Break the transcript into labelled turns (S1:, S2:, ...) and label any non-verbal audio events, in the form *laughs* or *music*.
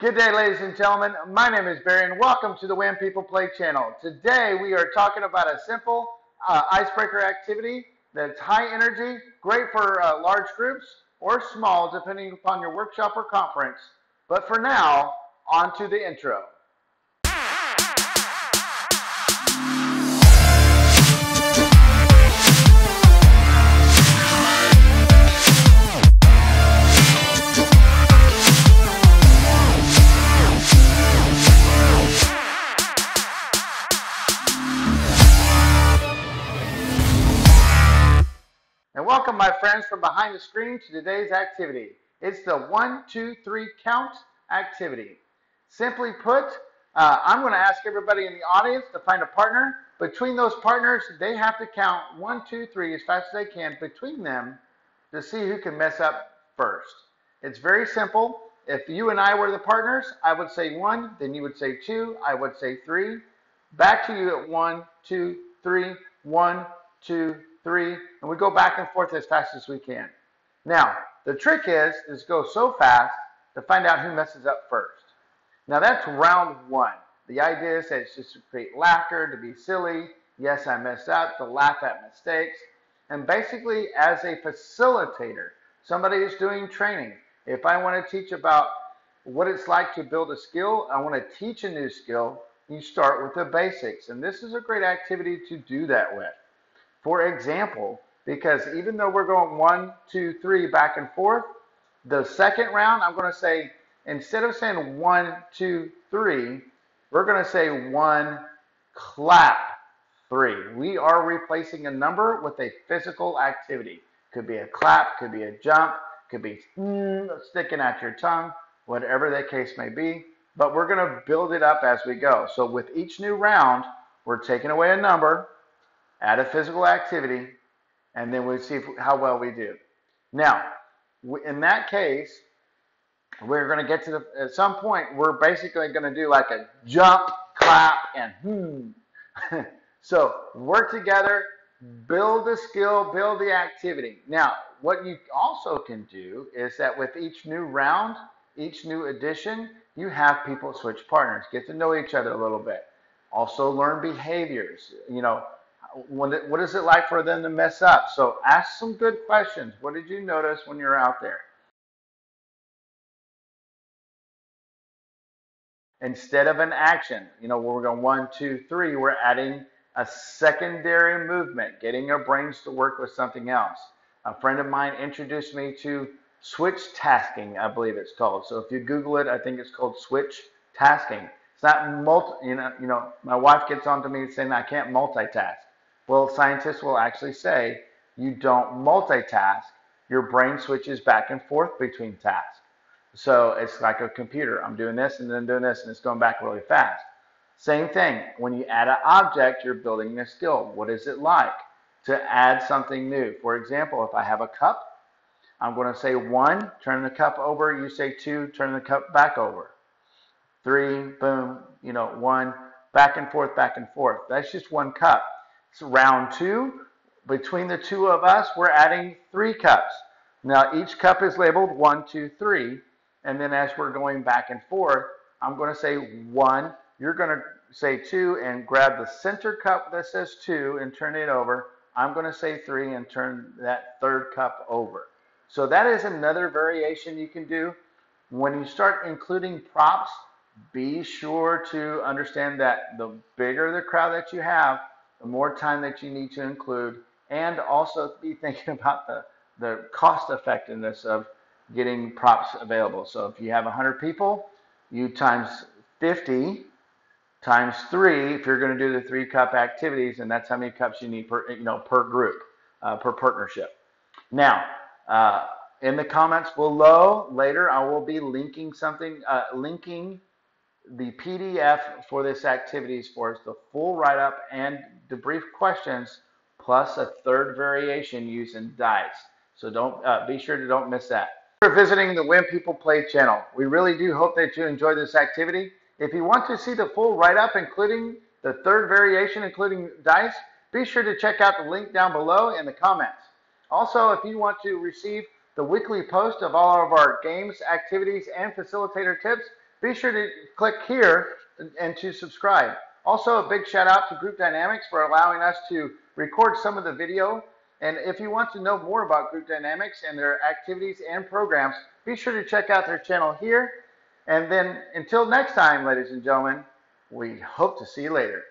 S1: Good day, ladies and gentlemen. My name is Barry, and welcome to the When People Play channel. Today, we are talking about a simple uh, icebreaker activity that's high energy, great for uh, large groups or small, depending upon your workshop or conference. But for now, on to the intro. Welcome, my friends, from behind the screen to today's activity. It's the one, two, three count activity. Simply put, uh, I'm going to ask everybody in the audience to find a partner. Between those partners, they have to count one, two, three as fast as they can between them to see who can mess up first. It's very simple. If you and I were the partners, I would say one, then you would say two, I would say three. Back to you at one, two, three, one, two, three, and we go back and forth as fast as we can. Now, the trick is, is go so fast to find out who messes up first. Now that's round one. The idea is that it's just to create laughter, to be silly. Yes, I messed up, to laugh at mistakes. And basically, as a facilitator, somebody is doing training. If I want to teach about what it's like to build a skill, I want to teach a new skill, you start with the basics. And this is a great activity to do that with. For example, because even though we're going one, two, three, back and forth, the second round, I'm going to say, instead of saying one, two, three, we're going to say one, clap, three. We are replacing a number with a physical activity. Could be a clap, could be a jump, could be mm, sticking at your tongue, whatever the case may be. But we're going to build it up as we go. So with each new round, we're taking away a number, add a physical activity, and then we see if, how well we do. Now, in that case, we're going to get to the, at some point, we're basically going to do like a jump, clap, and hmm. *laughs* so work together, build the skill, build the activity. Now, what you also can do is that with each new round, each new edition, you have people switch partners, get to know each other a little bit. Also learn behaviors. You know, what is it like for them to mess up? So ask some good questions. What did you notice when you're out there? Instead of an action, you know, we're going one, two, three, we're adding a secondary movement, getting our brains to work with something else. A friend of mine introduced me to switch tasking, I believe it's called. So if you Google it, I think it's called switch tasking. It's not multi, you know, you know, my wife gets on to me saying I can't multitask. Well, scientists will actually say you don't multitask. Your brain switches back and forth between tasks. So it's like a computer. I'm doing this and then doing this, and it's going back really fast. Same thing. When you add an object, you're building a skill. What is it like to add something new? For example, if I have a cup, I'm going to say one, turn the cup over. You say two, turn the cup back over. Three, boom, you know, one, back and forth, back and forth. That's just one cup. So round two, between the two of us, we're adding three cups. Now each cup is labeled one, two, three. And then as we're going back and forth, I'm going to say one. You're going to say two and grab the center cup that says two and turn it over. I'm going to say three and turn that third cup over. So that is another variation you can do. When you start including props, be sure to understand that the bigger the crowd that you have, the more time that you need to include, and also be *laughs* thinking about the, the cost effectiveness of getting props available. So if you have 100 people, you times 50 times three if you're going to do the three cup activities, and that's how many cups you need per you know per group uh, per partnership. Now, uh, in the comments below later, I will be linking something, uh, linking the PDF for this activities for us, the full write-up and debrief questions, plus a third variation using dice. So don't uh, be sure to don't miss that. For visiting the When People Play channel, we really do hope that you enjoy this activity. If you want to see the full write-up, including the third variation, including dice, be sure to check out the link down below in the comments. Also, if you want to receive the weekly post of all of our games, activities, and facilitator tips, be sure to click here and to subscribe. Also, a big shout out to Group Dynamics for allowing us to record some of the video. And if you want to know more about Group Dynamics and their activities and programs, be sure to check out their channel here. And then until next time, ladies and gentlemen, we hope to see you later.